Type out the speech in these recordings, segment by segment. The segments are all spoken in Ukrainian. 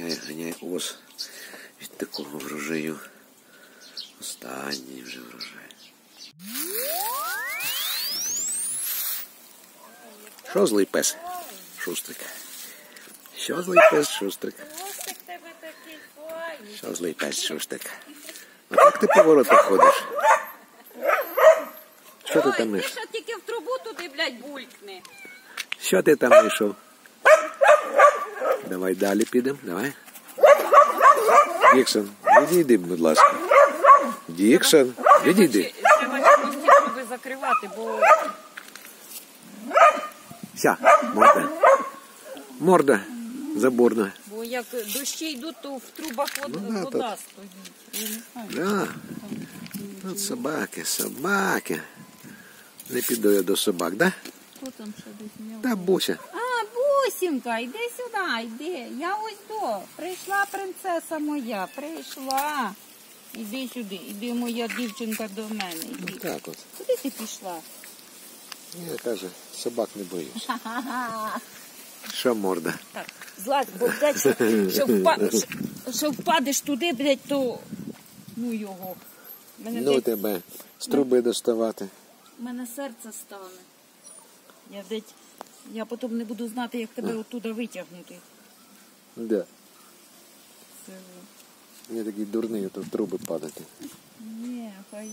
ганяє, ганяє ос від такого врожаю. Останній вже врожай. Що злий пес? Шустрик. Що злий пес, шустрик? Що злий пес, шустрик? А як ти по воротах ходиш? Що ти Ой, там ти миш? що тільки в трубу туди, блядь, булькни. Що ти там знайшов? Давай далі підемо, давай. Діксон, відійди, будь ласка. Діксон, відійди. Треба труби закривати, бо Ся, морда. Морда заборна. Бо як дощі йдуть, то в трубах вод, Ну да, вода стоїть. Я не знаю. Да. От собаки, собаки. Не піду я до собак, да? Хто там ще десь? Та буся. А, йди сюди, йди. Я ось до. Прийшла принцеса моя, прийшла. Іди сюди, іди моя дівчинка до мене. Іди. Так от. Куди ти пішла? Я каже, собак не боюсь. Що морда? Так, злазь, бо блядь, що, що, впа, що, що впадеш туди, блядь, то ну його. Мене, Ну блядь, тебе з труби доставати. мене серце стане. Я блядь, я потім не буду знати, як тебе оттуда витягнути. Да. Це, Я такий дурний, то в труби падати. ні, хай,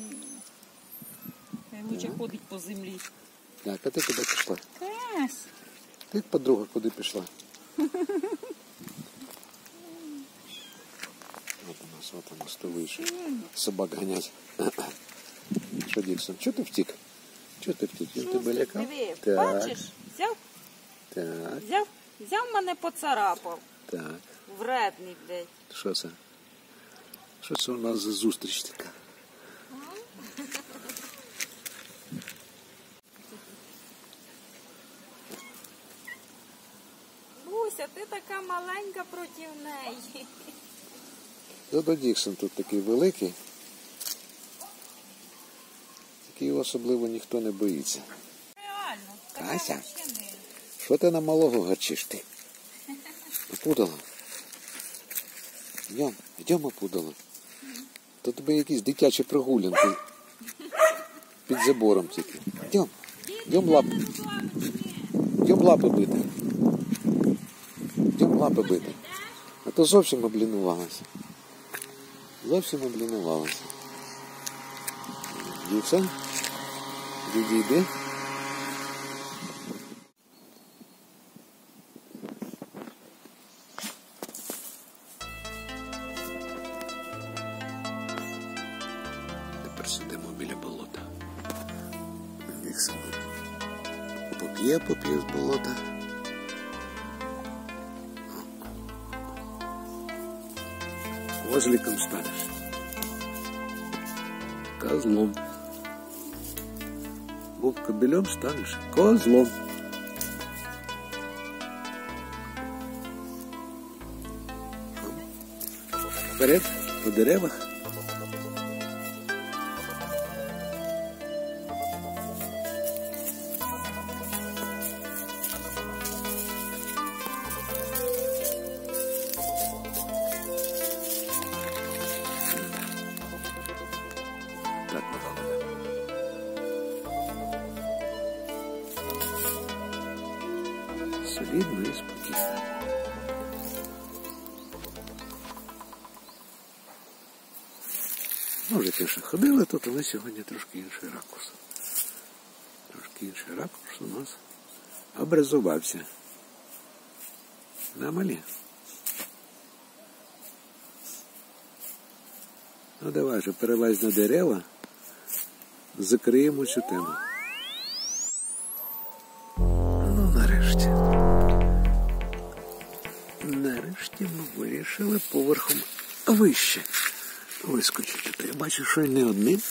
хай лучше ходить по землі. Так, а ти куди пішла? Кес. Ти подруга куди пішла? От у нас, от у нас то вийшов. Собак ганять. Що, Діксон, чого ти втік? Чого ти втік? Він тебе лякав? Диви, Так, бачиш, так, взяв, взяв мене поцарапав. так. Вредний, блядь. Що це? Що це у нас за зустріч така? Буся, ти така маленька проти неї. Зато Діксон тут такий великий. Такий особливо ніхто не боїться. Реально. Кася? Що ти на малого гарчиш ти? Опудала. Йдем, йдем опудала. То тебе якісь дитячі прогулянки під забором тільки. Йдем, йдем лапи. Йдем лапи бити. Йдем лапи бити. А то зовсім облінувалася. Зовсім облінувалася. Діксон, відійди. Тепер сидимо біля болота. Діксон поп'є, поп'є з болота. Козликом станеш. Козлом. Був кобелем станеш козлом. Вперед, по деревах. Так виходить. Солідно і спокійно. Ну, вже що ходили тут, але сьогодні трошки інший ракурс. Трошки інший ракурс у нас образувався. На малі. Ну давай же, перелазь на дерева, закриємо цю тему. Ну, нарешті. Нарешті ми вирішили поверхом вище вискочити. То я бачу, що й не одним.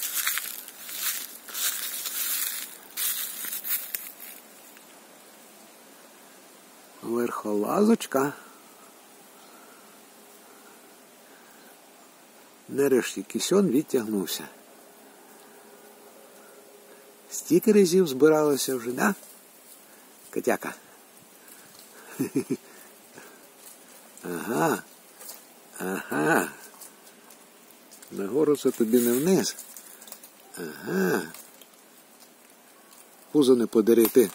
Верхолазочка. Нарешті кисьон відтягнувся. Стільки разів збиралося вже, да? Котяка. Ага. Ага. Нагору це тобі не вниз. Ага. Пузо не подери ти.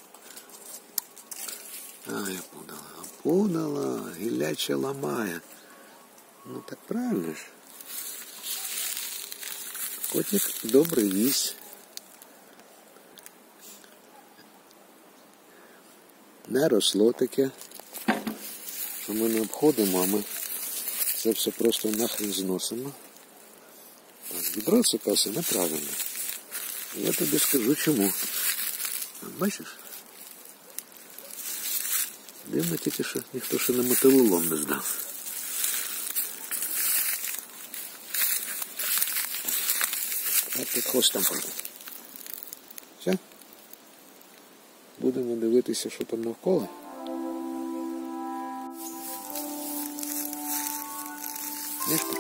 А, я подала. Подала, гіляче ламає. Ну так правильно ж. Котик добре їсть. Не росло таке, що ми не обходимо, а ми це все просто нахрен зносимо. Так, відро це неправильно. Я тобі скажу чому. Бачиш? Дивно тільки, що ніхто ще на металолом не здав. А під хвостом. Все? Будемо дивитися, що там навколо. Мішка.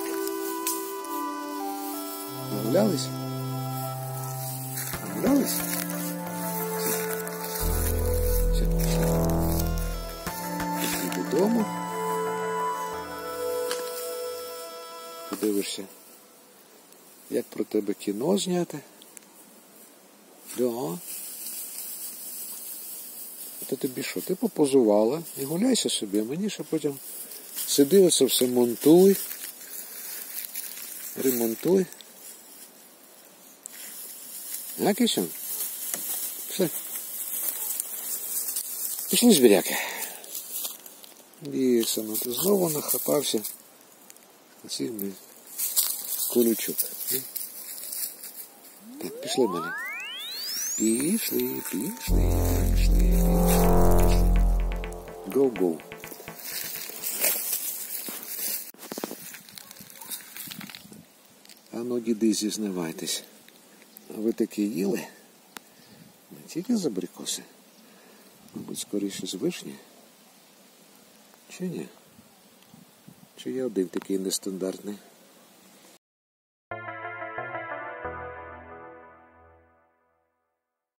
Нагулялись? Нагулялись? Все, пішли. Додому. Подивишся, як про тебе кіно зняти. Да. То тобі що? Ти попозувала і гуляйся собі, а мені ще потім сиди оце все монтуй, ремонтуй. А, Кисюн? Пішли. Пішли звіряки. Дійсно, ну ти знову нахапався на цих колючок. Так, пішли мене. Пішли, пішли, пішли, пішли. Go-go. А ну, діди, зізнавайтесь. Ви таке їли? Не тільки з абрикоси? Мабуть, скоріше з вишні? Чи ні? Чи я один такий нестандартний?